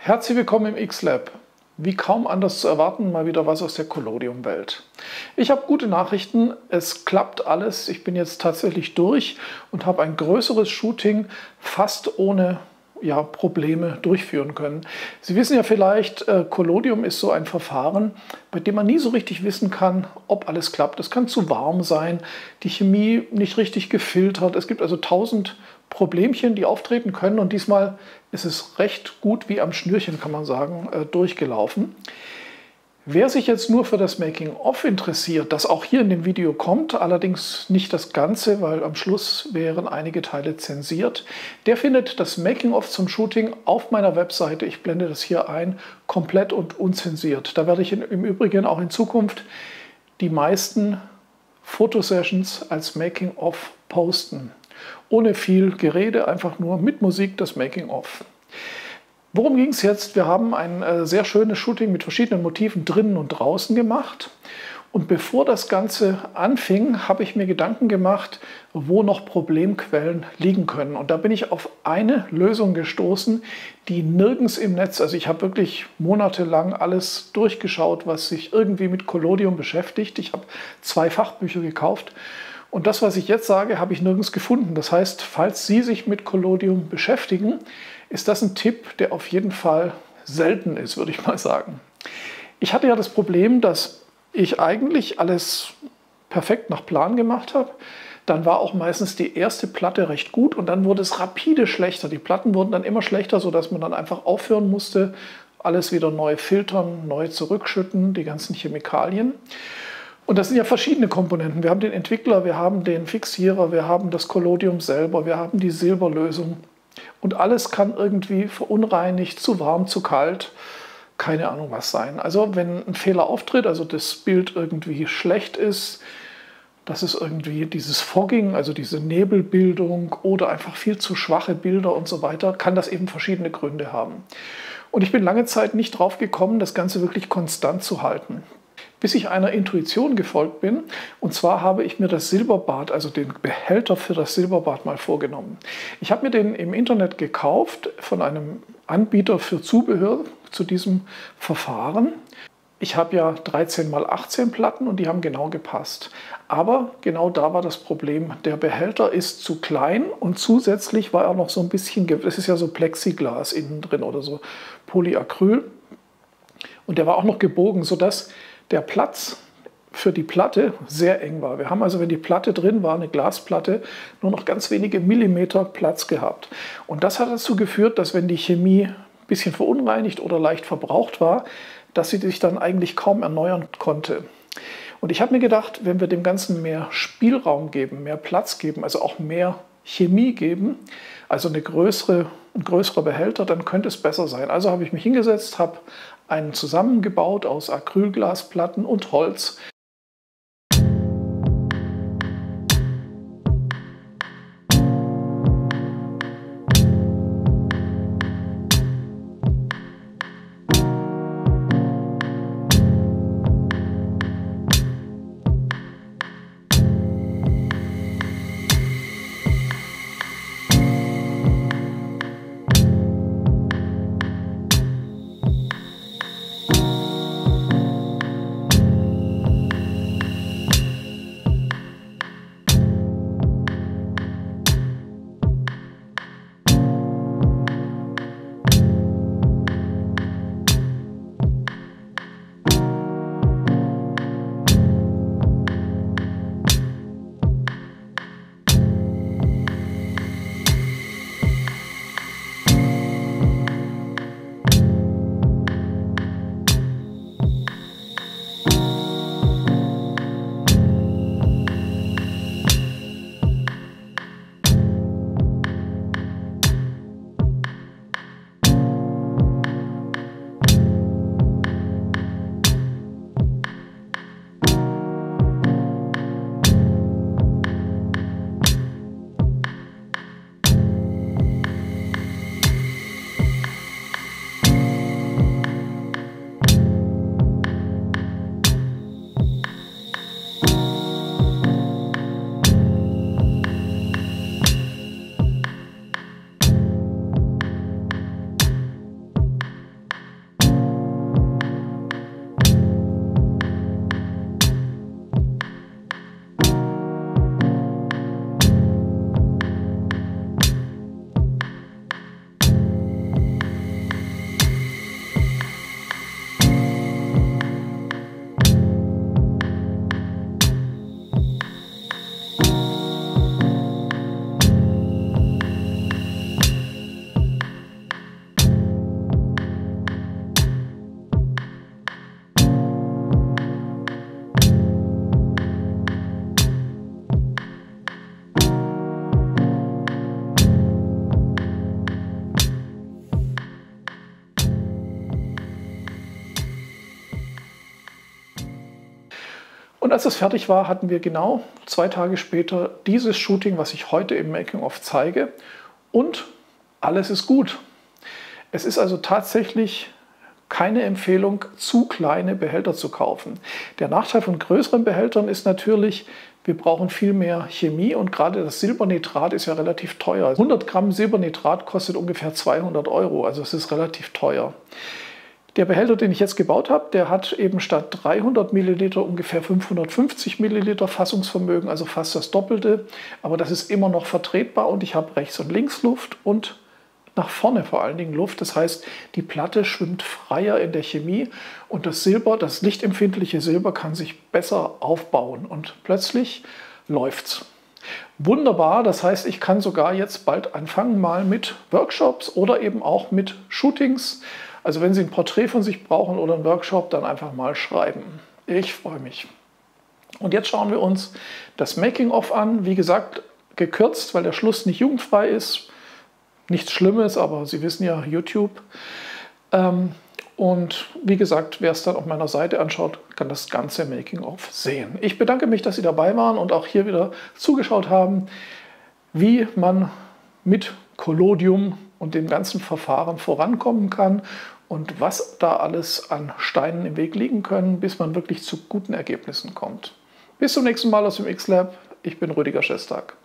Herzlich willkommen im X-Lab. Wie kaum anders zu erwarten, mal wieder was aus der Collodium-Welt. Ich habe gute Nachrichten, es klappt alles. Ich bin jetzt tatsächlich durch und habe ein größeres Shooting fast ohne ja, Probleme durchführen können. Sie wissen ja vielleicht, äh, Collodium ist so ein Verfahren, bei dem man nie so richtig wissen kann, ob alles klappt. Es kann zu warm sein, die Chemie nicht richtig gefiltert. Es gibt also tausend Problemchen, die auftreten können und diesmal ist es recht gut wie am Schnürchen, kann man sagen, äh, durchgelaufen. Wer sich jetzt nur für das Making-of interessiert, das auch hier in dem Video kommt, allerdings nicht das Ganze, weil am Schluss wären einige Teile zensiert, der findet das Making-of zum Shooting auf meiner Webseite. Ich blende das hier ein, komplett und unzensiert. Da werde ich im Übrigen auch in Zukunft die meisten Fotosessions als Making-of posten. Ohne viel Gerede, einfach nur mit Musik das Making-of. Worum ging es jetzt? Wir haben ein äh, sehr schönes Shooting mit verschiedenen Motiven drinnen und draußen gemacht. Und bevor das Ganze anfing, habe ich mir Gedanken gemacht, wo noch Problemquellen liegen können. Und da bin ich auf eine Lösung gestoßen, die nirgends im Netz, also ich habe wirklich monatelang alles durchgeschaut, was sich irgendwie mit Collodium beschäftigt. Ich habe zwei Fachbücher gekauft. Und das, was ich jetzt sage, habe ich nirgends gefunden. Das heißt, falls Sie sich mit Collodium beschäftigen, ist das ein Tipp, der auf jeden Fall selten ist, würde ich mal sagen. Ich hatte ja das Problem, dass ich eigentlich alles perfekt nach Plan gemacht habe. Dann war auch meistens die erste Platte recht gut und dann wurde es rapide schlechter. Die Platten wurden dann immer schlechter, sodass man dann einfach aufhören musste, alles wieder neu filtern, neu zurückschütten, die ganzen Chemikalien. Und das sind ja verschiedene Komponenten. Wir haben den Entwickler, wir haben den Fixierer, wir haben das Collodium selber, wir haben die Silberlösung. Und alles kann irgendwie verunreinigt, zu warm, zu kalt, keine Ahnung was sein. Also wenn ein Fehler auftritt, also das Bild irgendwie schlecht ist, dass es irgendwie dieses Fogging, also diese Nebelbildung oder einfach viel zu schwache Bilder und so weiter, kann das eben verschiedene Gründe haben. Und ich bin lange Zeit nicht drauf gekommen, das Ganze wirklich konstant zu halten bis ich einer Intuition gefolgt bin. Und zwar habe ich mir das Silberbad, also den Behälter für das Silberbad mal vorgenommen. Ich habe mir den im Internet gekauft von einem Anbieter für Zubehör zu diesem Verfahren. Ich habe ja 13 mal 18 Platten und die haben genau gepasst. Aber genau da war das Problem. Der Behälter ist zu klein und zusätzlich war er noch so ein bisschen, das ist ja so Plexiglas innen drin oder so Polyacryl. Und der war auch noch gebogen, sodass der Platz für die Platte sehr eng war. Wir haben also, wenn die Platte drin war, eine Glasplatte, nur noch ganz wenige Millimeter Platz gehabt. Und das hat dazu geführt, dass wenn die Chemie ein bisschen verunreinigt oder leicht verbraucht war, dass sie sich dann eigentlich kaum erneuern konnte. Und ich habe mir gedacht, wenn wir dem Ganzen mehr Spielraum geben, mehr Platz geben, also auch mehr Chemie geben, also eine größere, ein größerer Behälter, dann könnte es besser sein. Also habe ich mich hingesetzt, habe einen zusammengebaut aus Acrylglasplatten und Holz, Und als es fertig war, hatten wir genau zwei Tage später dieses Shooting, was ich heute im Making-of zeige. Und alles ist gut. Es ist also tatsächlich keine Empfehlung, zu kleine Behälter zu kaufen. Der Nachteil von größeren Behältern ist natürlich, wir brauchen viel mehr Chemie und gerade das Silbernitrat ist ja relativ teuer. 100 Gramm Silbernitrat kostet ungefähr 200 Euro, also es ist relativ teuer. Der Behälter, den ich jetzt gebaut habe, der hat eben statt 300 Milliliter ungefähr 550 Milliliter Fassungsvermögen, also fast das Doppelte. Aber das ist immer noch vertretbar und ich habe rechts und links Luft und nach vorne vor allen Dingen Luft. Das heißt, die Platte schwimmt freier in der Chemie und das Silber, das lichtempfindliche Silber, kann sich besser aufbauen und plötzlich läuft's. Wunderbar, das heißt, ich kann sogar jetzt bald anfangen mal mit Workshops oder eben auch mit Shootings. Also wenn Sie ein Porträt von sich brauchen oder einen Workshop, dann einfach mal schreiben. Ich freue mich. Und jetzt schauen wir uns das Making-of an. Wie gesagt, gekürzt, weil der Schluss nicht jugendfrei ist nichts Schlimmes, aber Sie wissen ja, YouTube. Ähm, und wie gesagt, wer es dann auf meiner Seite anschaut, kann das ganze Making-of sehen. Ich bedanke mich, dass Sie dabei waren und auch hier wieder zugeschaut haben, wie man mit Collodium und dem ganzen Verfahren vorankommen kann und was da alles an Steinen im Weg liegen können, bis man wirklich zu guten Ergebnissen kommt. Bis zum nächsten Mal aus dem X-Lab. Ich bin Rüdiger Schestag.